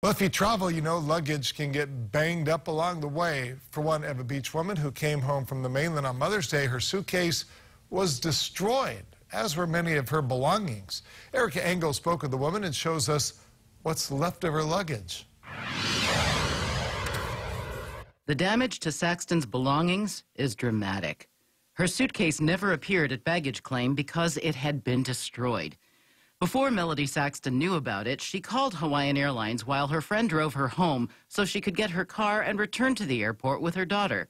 Well, if you travel, you know luggage can get banged up along the way. For one Ewa Beach woman who came home from the mainland on Mother's Day, her suitcase was destroyed, as were many of her belongings. Erika Engle spoke with the woman and shows us what's left of her luggage. The damage to Saxton's belongings is dramatic. Her suitcase never appeared at baggage claim because it had been destroyed. Before Melody Saxton knew about it, she called Hawaiian Airlines while her friend drove her home so she could get her car and return to the airport with her daughter.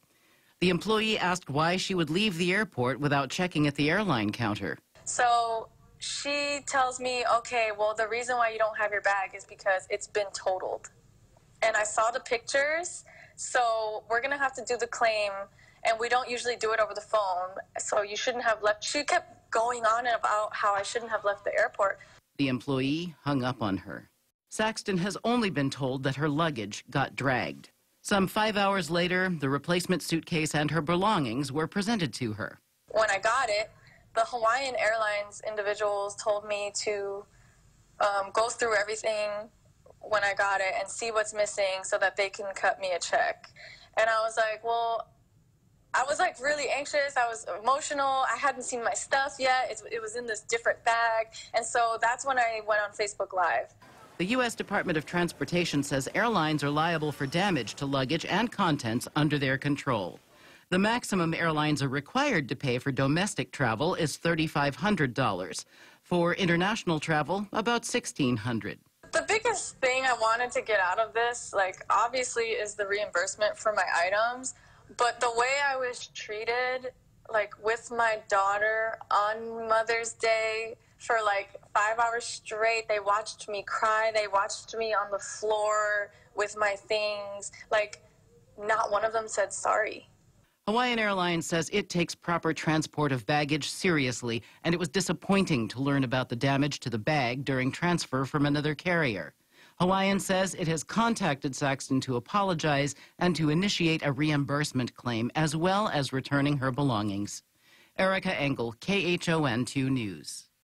The employee asked why she would leave the airport without checking at the airline counter. So she tells me, okay, well, the reason why you don't have your bag is because it's been totaled. And I saw the pictures, so we're going to have to do the claim, and we don't usually do it over the phone, so you shouldn't have left. She kept going on about how I shouldn't have left the airport. The employee hung up on her. Saxton has only been told that her luggage got dragged. Some five hours later, the replacement suitcase and her belongings were presented to her. When I got it, the Hawaiian Airlines individuals told me to um, go through everything when I got it and see what's missing so that they can cut me a check. And I was like, well, I was like really anxious. I was emotional. I hadn't seen my stuff yet. It, it was in this different bag. And so that's when I went on Facebook Live. The U.S. Department of Transportation says airlines are liable for damage to luggage and contents under their control. The maximum airlines are required to pay for domestic travel is $3,500. For international travel, about $1,600. The biggest thing I wanted to get out of this, like, obviously, is the reimbursement for my items. But the way I was treated, like with my daughter on Mother's Day for like five hours straight, they watched me cry. They watched me on the floor with my things. Like, not one of them said sorry. Hawaiian Airlines says it takes proper transport of baggage seriously, and it was disappointing to learn about the damage to the bag during transfer from another carrier. Hawaiian says it has contacted Saxton to apologize and to initiate a reimbursement claim, as well as returning her belongings. Erika Engle, KHON 2 News.